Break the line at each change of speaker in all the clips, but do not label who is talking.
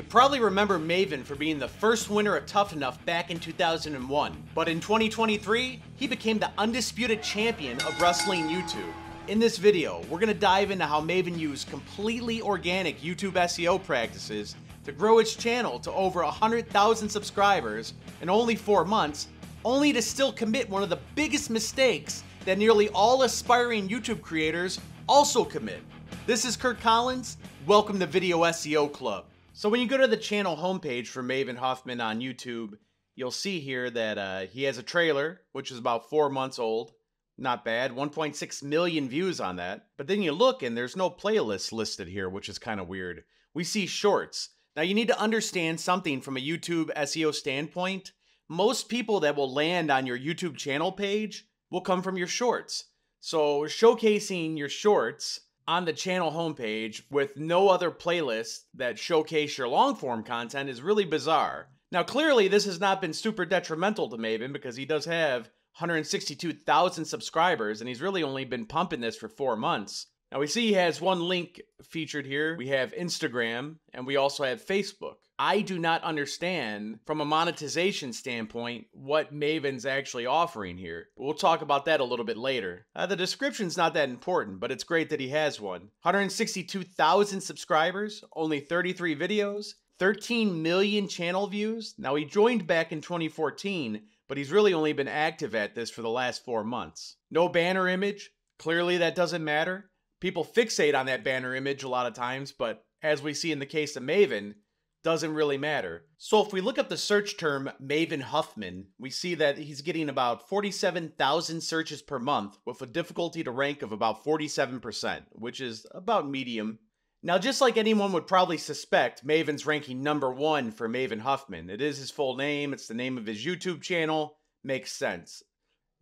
You probably remember Maven for being the first winner of Tough Enough back in 2001, but in 2023, he became the undisputed champion of wrestling YouTube. In this video, we're going to dive into how Maven used completely organic YouTube SEO practices to grow its channel to over 100,000 subscribers in only 4 months, only to still commit one of the biggest mistakes that nearly all aspiring YouTube creators also commit. This is Kirk Collins. Welcome to Video SEO Club. So when you go to the channel homepage for Maven Huffman on YouTube, you'll see here that uh, he has a trailer, which is about four months old. Not bad, 1.6 million views on that. But then you look and there's no playlist listed here, which is kind of weird. We see shorts. Now you need to understand something from a YouTube SEO standpoint. Most people that will land on your YouTube channel page will come from your shorts. So showcasing your shorts on the channel homepage with no other playlists that showcase your long form content is really bizarre. Now, clearly, this has not been super detrimental to Maven because he does have 162,000 subscribers and he's really only been pumping this for four months. Now we see he has one link featured here. We have Instagram and we also have Facebook. I do not understand from a monetization standpoint what Maven's actually offering here. We'll talk about that a little bit later. Uh, the description's not that important, but it's great that he has one. 162,000 subscribers, only 33 videos, 13 million channel views. Now he joined back in 2014, but he's really only been active at this for the last four months. No banner image. Clearly that doesn't matter people fixate on that banner image a lot of times, but as we see in the case of Maven, doesn't really matter. So if we look up the search term Maven Huffman, we see that he's getting about 47,000 searches per month with a difficulty to rank of about 47%, which is about medium. Now, just like anyone would probably suspect, Maven's ranking number one for Maven Huffman. It is his full name, it's the name of his YouTube channel, makes sense.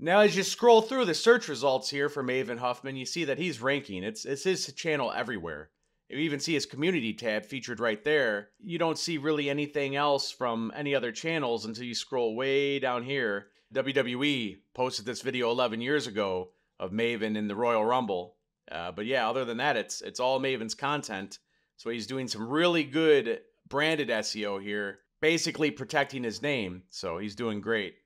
Now, as you scroll through the search results here for Maven Huffman, you see that he's ranking. It's, it's his channel everywhere. You even see his community tab featured right there. You don't see really anything else from any other channels until you scroll way down here. WWE posted this video 11 years ago of Maven in the Royal Rumble. Uh, but yeah, other than that, it's it's all Maven's content. So he's doing some really good branded SEO here, basically protecting his name. So he's doing great.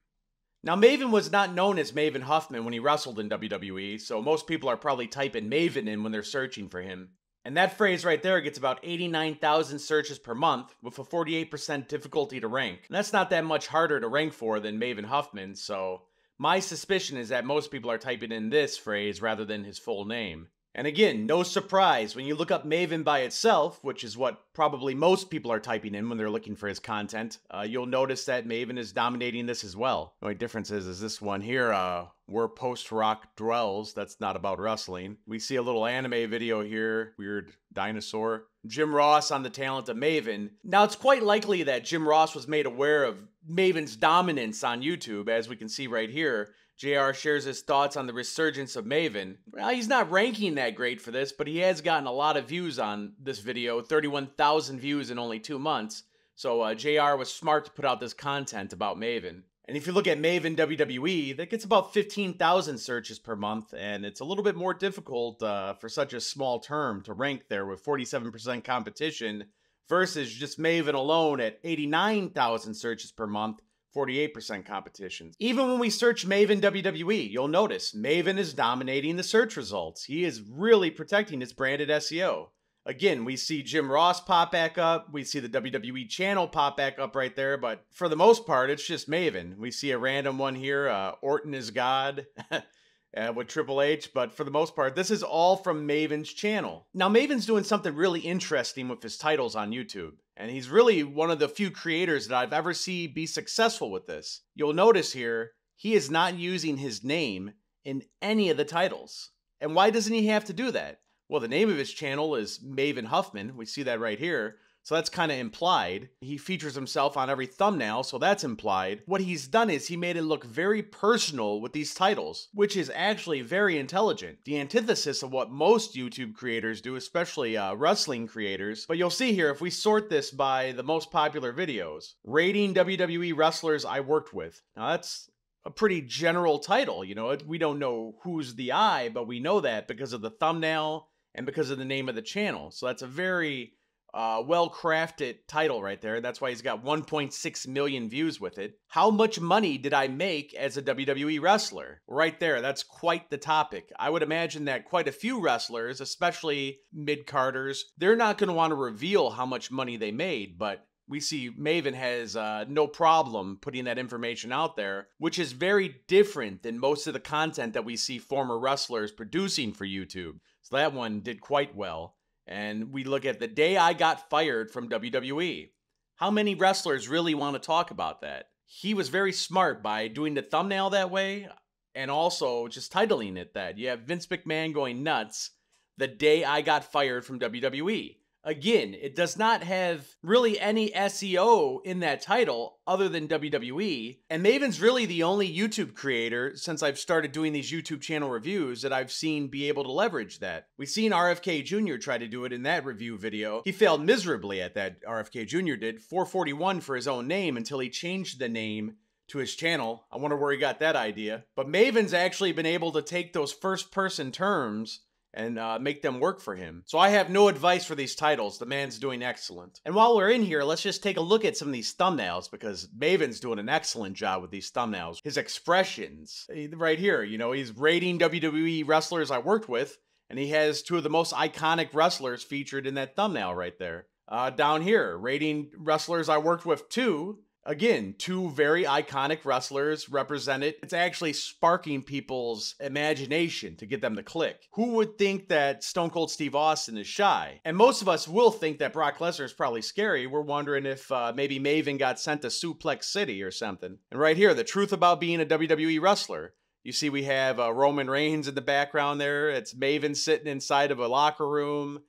Now, Maven was not known as Maven Huffman when he wrestled in WWE, so most people are probably typing Maven in when they're searching for him. And that phrase right there gets about 89,000 searches per month with a 48% difficulty to rank. And that's not that much harder to rank for than Maven Huffman, so my suspicion is that most people are typing in this phrase rather than his full name. And again, no surprise, when you look up Maven by itself, which is what probably most people are typing in when they're looking for his content, uh, you'll notice that Maven is dominating this as well. The only difference is, is this one here, uh, where post-rock dwells, that's not about wrestling. We see a little anime video here, weird dinosaur. Jim Ross on the talent of Maven. Now, it's quite likely that Jim Ross was made aware of Maven's dominance on YouTube, as we can see right here, JR shares his thoughts on the resurgence of Maven. Well, he's not ranking that great for this, but he has gotten a lot of views on this video 31,000 views in only two months. So uh, JR was smart to put out this content about Maven. And if you look at Maven WWE, that gets about 15,000 searches per month, and it's a little bit more difficult uh, for such a small term to rank there with 47% competition versus just Maven alone at 89,000 searches per month 48% competition. Even when we search Maven WWE, you'll notice Maven is dominating the search results. He is really protecting his branded SEO. Again, we see Jim Ross pop back up. We see the WWE channel pop back up right there. But for the most part, it's just Maven. We see a random one here. Uh, Orton is God. uh, with Triple H, but for the most part, this is all from Maven's channel. Now, Maven's doing something really interesting with his titles on YouTube, and he's really one of the few creators that I've ever seen be successful with this. You'll notice here, he is not using his name in any of the titles. And why doesn't he have to do that? Well, the name of his channel is Maven Huffman. We see that right here. So that's kind of implied. He features himself on every thumbnail, so that's implied. What he's done is he made it look very personal with these titles, which is actually very intelligent. The antithesis of what most YouTube creators do, especially uh, wrestling creators. But you'll see here, if we sort this by the most popular videos, rating WWE wrestlers I worked with. Now that's a pretty general title, you know, we don't know who's the I, but we know that because of the thumbnail and because of the name of the channel. So that's a very uh, well crafted title right there. That's why he's got 1.6 million views with it. How much money did I make as a WWE wrestler? Right there, that's quite the topic. I would imagine that quite a few wrestlers, especially mid carders, they're not going to want to reveal how much money they made, but we see Maven has uh, no problem putting that information out there, which is very different than most of the content that we see former wrestlers producing for YouTube. So that one did quite well. And we look at the day I got fired from WWE. How many wrestlers really want to talk about that? He was very smart by doing the thumbnail that way and also just titling it that. You have Vince McMahon going nuts the day I got fired from WWE. Again, it does not have really any SEO in that title other than WWE. And Maven's really the only YouTube creator since I've started doing these YouTube channel reviews that I've seen be able to leverage that. We've seen RFK Jr. try to do it in that review video. He failed miserably at that, RFK Jr. did. 441 for his own name until he changed the name to his channel. I wonder where he got that idea. But Maven's actually been able to take those first person terms and uh, make them work for him. So I have no advice for these titles. The man's doing excellent. And while we're in here, let's just take a look at some of these thumbnails because Maven's doing an excellent job with these thumbnails. His expressions, eh, right here, you know, he's rating WWE wrestlers I worked with, and he has two of the most iconic wrestlers featured in that thumbnail right there. Uh, down here, rating wrestlers I worked with too, Again, two very iconic wrestlers represented. It's actually sparking people's imagination to get them to click. Who would think that Stone Cold Steve Austin is shy? And most of us will think that Brock Lesnar is probably scary. We're wondering if uh, maybe Maven got sent to Suplex City or something. And right here, the truth about being a WWE wrestler. You see, we have uh, Roman Reigns in the background there. It's Maven sitting inside of a locker room.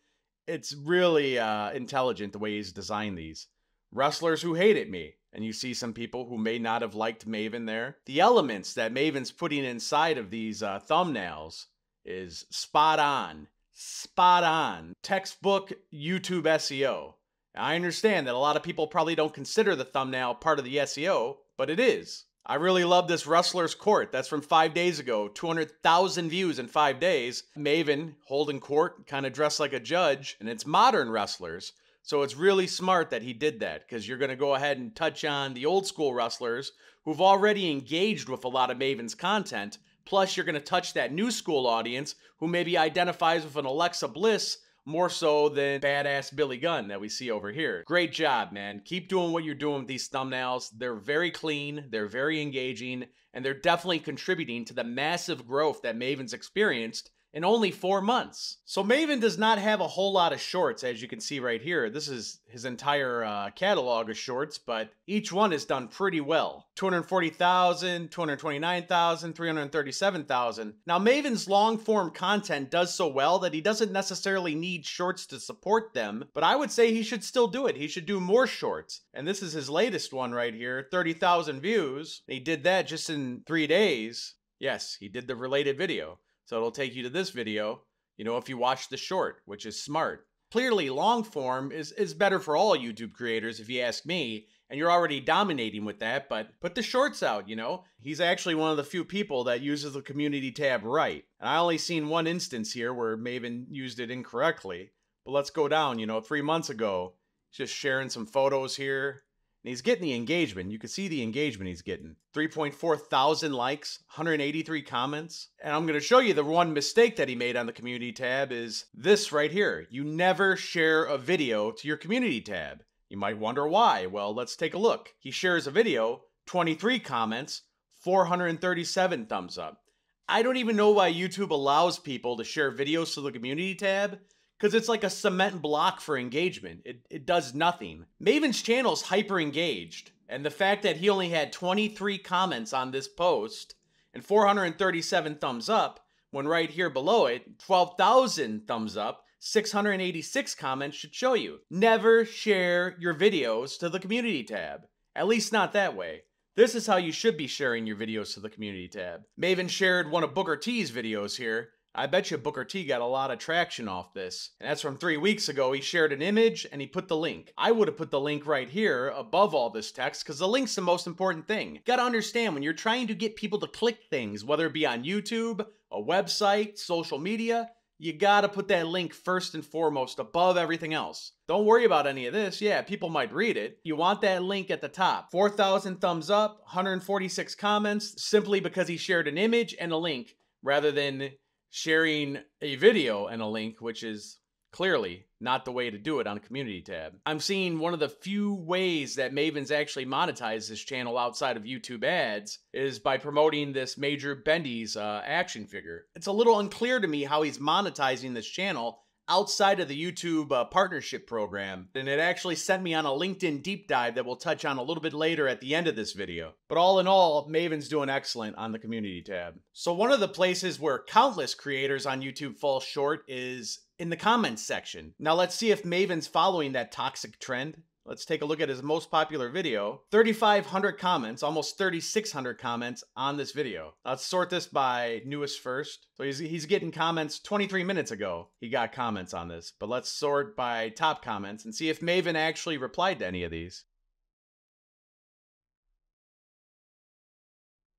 It's really uh, intelligent the way he's designed these. Wrestlers who hated me and you see some people who may not have liked Maven there. The elements that Maven's putting inside of these uh, thumbnails is spot on. Spot on. Textbook YouTube SEO. I understand that a lot of people probably don't consider the thumbnail part of the SEO, but it is. I really love this Wrestler's Court. That's from five days ago. 200,000 views in five days. Maven holding court, kind of dressed like a judge, and it's modern wrestlers. So it's really smart that he did that because you're going to go ahead and touch on the old school wrestlers who've already engaged with a lot of Maven's content. Plus, you're going to touch that new school audience who maybe identifies with an Alexa Bliss more so than badass Billy Gunn that we see over here. Great job, man. Keep doing what you're doing with these thumbnails. They're very clean, they're very engaging, and they're definitely contributing to the massive growth that Maven's experienced in only four months. So Maven does not have a whole lot of shorts, as you can see right here. This is his entire uh, catalog of shorts, but each one is done pretty well. 240,000, 229,000, 337,000. Now Maven's long form content does so well that he doesn't necessarily need shorts to support them, but I would say he should still do it. He should do more shorts. And this is his latest one right here, 30,000 views. He did that just in three days. Yes, he did the related video. So it'll take you to this video, you know, if you watch the short, which is smart. Clearly, long form is, is better for all YouTube creators, if you ask me, and you're already dominating with that, but put the shorts out, you know? He's actually one of the few people that uses the community tab right. And I only seen one instance here where Maven used it incorrectly. But let's go down, you know, three months ago, just sharing some photos here, and he's getting the engagement. You can see the engagement he's getting. 3.4 thousand likes, 183 comments. And I'm going to show you the one mistake that he made on the community tab is this right here. You never share a video to your community tab. You might wonder why. Well, let's take a look. He shares a video, 23 comments, 437 thumbs up. I don't even know why YouTube allows people to share videos to the community tab because it's like a cement block for engagement. It, it does nothing. Maven's channel is hyper engaged, and the fact that he only had 23 comments on this post and 437 thumbs up, when right here below it, 12,000 thumbs up, 686 comments should show you. Never share your videos to the community tab. At least not that way. This is how you should be sharing your videos to the community tab. Maven shared one of Booker T's videos here, I bet you Booker T got a lot of traction off this. And that's from three weeks ago. He shared an image and he put the link. I would have put the link right here above all this text because the link's the most important thing. You gotta understand when you're trying to get people to click things, whether it be on YouTube, a website, social media, you gotta put that link first and foremost above everything else. Don't worry about any of this. Yeah, people might read it. You want that link at the top. 4,000 thumbs up, 146 comments, simply because he shared an image and a link rather than sharing a video and a link, which is Clearly, not the way to do it on a community tab. I'm seeing one of the few ways that Maven's actually monetize this channel outside of YouTube ads is by promoting this Major Bendy's uh, action figure. It's a little unclear to me how he's monetizing this channel outside of the YouTube uh, partnership program, and it actually sent me on a LinkedIn deep dive that we'll touch on a little bit later at the end of this video. But all in all, Maven's doing excellent on the community tab. So one of the places where countless creators on YouTube fall short is in the comments section. Now let's see if Maven's following that toxic trend. Let's take a look at his most popular video. 3,500 comments, almost 3,600 comments on this video. Let's sort this by newest first. So he's, he's getting comments 23 minutes ago. He got comments on this. But let's sort by top comments and see if Maven actually replied to any of these.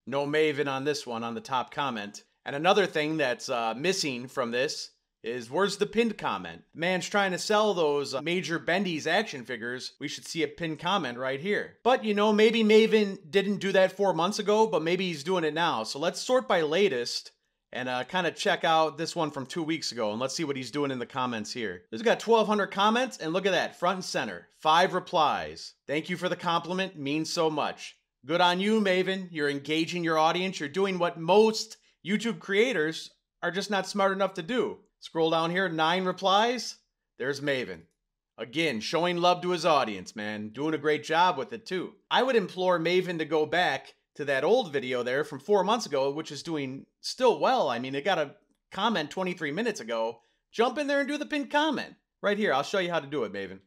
No Maven on this one on the top comment. And another thing that's uh, missing from this is where's the pinned comment? Man's trying to sell those major Bendy's action figures. We should see a pinned comment right here. But you know, maybe Maven didn't do that four months ago, but maybe he's doing it now. So let's sort by latest and uh, kind of check out this one from two weeks ago and let's see what he's doing in the comments here. He's got 1,200 comments and look at that, front and center, five replies. Thank you for the compliment, means so much. Good on you, Maven. You're engaging your audience. You're doing what most YouTube creators are just not smart enough to do. Scroll down here, nine replies. There's Maven. Again, showing love to his audience, man. Doing a great job with it, too. I would implore Maven to go back to that old video there from four months ago, which is doing still well. I mean, it got a comment 23 minutes ago. Jump in there and do the pinned comment. Right here, I'll show you how to do it, Maven.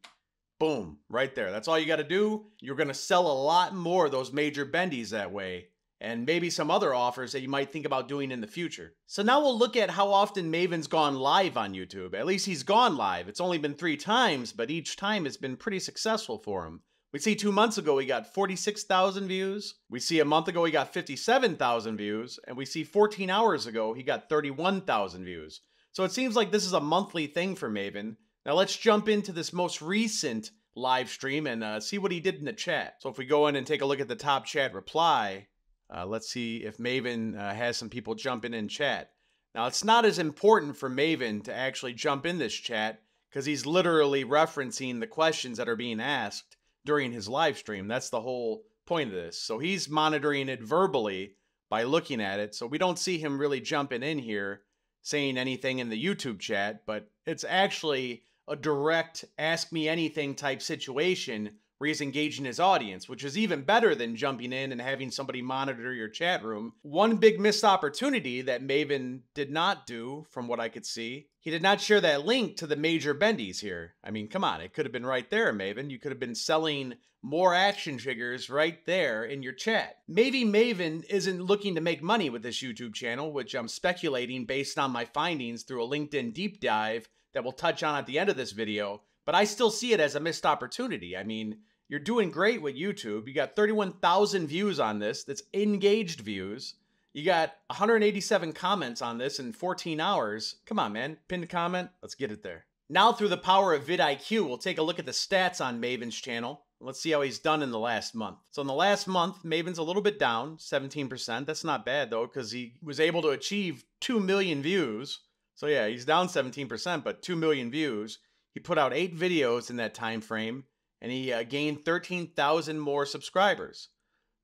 Boom, right there. That's all you got to do. You're going to sell a lot more of those major bendies that way and maybe some other offers that you might think about doing in the future. So now we'll look at how often Maven's gone live on YouTube. At least he's gone live. It's only been three times, but each time it's been pretty successful for him. We see two months ago he got 46,000 views. We see a month ago he got 57,000 views. And we see 14 hours ago he got 31,000 views. So it seems like this is a monthly thing for Maven. Now let's jump into this most recent live stream and uh, see what he did in the chat. So if we go in and take a look at the top chat reply, uh, let's see if Maven uh, has some people jump in chat. Now, it's not as important for Maven to actually jump in this chat because he's literally referencing the questions that are being asked during his live stream. That's the whole point of this. So he's monitoring it verbally by looking at it. So we don't see him really jumping in here saying anything in the YouTube chat, but it's actually a direct ask me anything type situation where he's engaging his audience, which is even better than jumping in and having somebody monitor your chat room. One big missed opportunity that Maven did not do, from what I could see, he did not share that link to the major bendies here. I mean, come on, it could have been right there, Maven. You could have been selling more action figures right there in your chat. Maybe Maven isn't looking to make money with this YouTube channel, which I'm speculating based on my findings through a LinkedIn deep dive that we'll touch on at the end of this video but I still see it as a missed opportunity. I mean, you're doing great with YouTube. You got 31,000 views on this. That's engaged views. You got 187 comments on this in 14 hours. Come on, man. Pinned comment. Let's get it there. Now, through the power of vidIQ, we'll take a look at the stats on Maven's channel. Let's see how he's done in the last month. So in the last month, Maven's a little bit down, 17%. That's not bad though, because he was able to achieve 2 million views. So yeah, he's down 17%, but 2 million views. He put out eight videos in that time frame, and he uh, gained 13,000 more subscribers.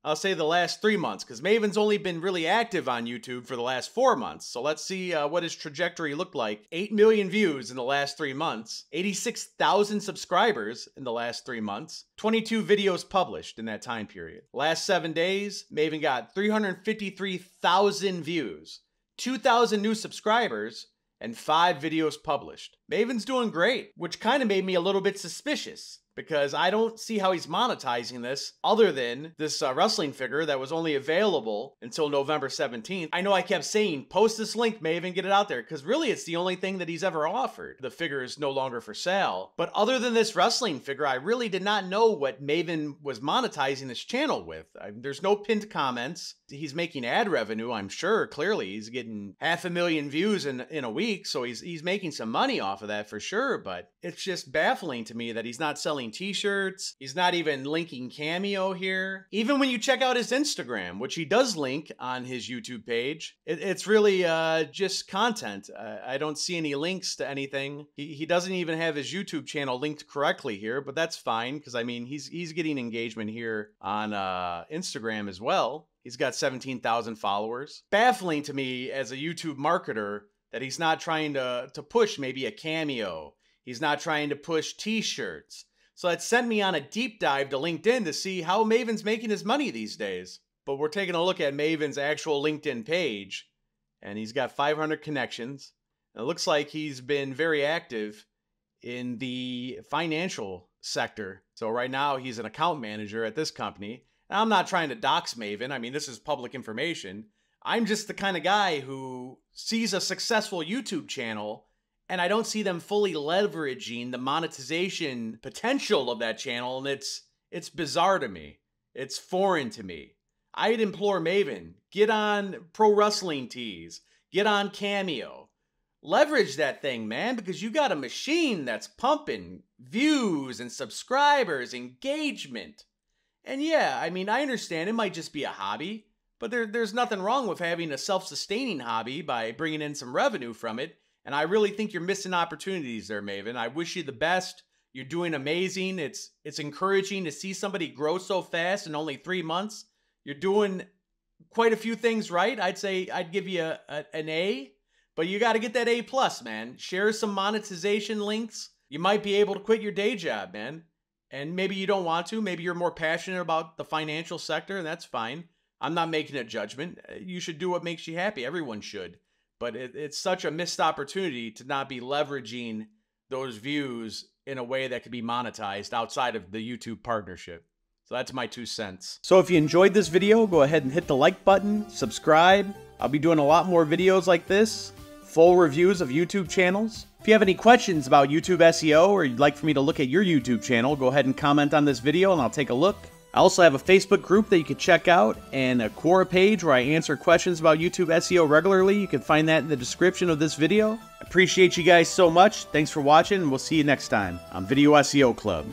I'll say the last three months, because Maven's only been really active on YouTube for the last four months. So let's see uh, what his trajectory looked like. 8 million views in the last three months, 86,000 subscribers in the last three months, 22 videos published in that time period. Last seven days, Maven got 353,000 views, 2,000 new subscribers, and five videos published. Maven's doing great, which kind of made me a little bit suspicious. Because I don't see how he's monetizing this other than this uh, wrestling figure that was only available until November 17th. I know I kept saying, post this link, Maven, get it out there, because really it's the only thing that he's ever offered. The figure is no longer for sale. But other than this wrestling figure, I really did not know what Maven was monetizing this channel with. I, there's no pinned comments. He's making ad revenue, I'm sure. Clearly, he's getting half a million views in, in a week, so he's he's making some money off of that for sure. But it's just baffling to me that he's not selling T-shirts. He's not even linking Cameo here. Even when you check out his Instagram, which he does link on his YouTube page, it, it's really uh, just content. I don't see any links to anything. He, he doesn't even have his YouTube channel linked correctly here, but that's fine because I mean he's he's getting engagement here on uh, Instagram as well. He's got 17,000 followers. Baffling to me as a YouTube marketer that he's not trying to, to push maybe a cameo. He's not trying to push t shirts. So that sent me on a deep dive to LinkedIn to see how Maven's making his money these days. But we're taking a look at Maven's actual LinkedIn page, and he's got 500 connections. And it looks like he's been very active in the financial sector. So right now he's an account manager at this company now, I'm not trying to dox Maven. I mean, this is public information. I'm just the kind of guy who sees a successful YouTube channel and I don't see them fully leveraging the monetization potential of that channel and it's it's bizarre to me. It's foreign to me. I'd implore Maven, get on Pro Wrestling Tees, get on Cameo. Leverage that thing, man, because you got a machine that's pumping views and subscribers, engagement. And yeah, I mean, I understand it might just be a hobby, but there, there's nothing wrong with having a self sustaining hobby by bringing in some revenue from it. And I really think you're missing opportunities there, Maven. I wish you the best. You're doing amazing. It's it's encouraging to see somebody grow so fast in only three months. You're doing quite a few things right. I'd say I'd give you a, a an A, but you got to get that A plus, man. Share some monetization links. You might be able to quit your day job, man and maybe you don't want to. Maybe you're more passionate about the financial sector, and that's fine. I'm not making a judgment. You should do what makes you happy. Everyone should. But it, it's such a missed opportunity to not be leveraging those views in a way that could be monetized outside of the YouTube partnership. So that's my two cents. So if you enjoyed this video, go ahead and hit the like button, subscribe. I'll be doing a lot more videos like this, full reviews of YouTube channels. If you have any questions about YouTube SEO or you'd like for me to look at your YouTube channel, go ahead and comment on this video and I'll take a look. I also have a Facebook group that you can check out and a Quora page where I answer questions about YouTube SEO regularly. You can find that in the description of this video. Appreciate you guys so much. Thanks for watching and we'll see you next time on Video SEO Club.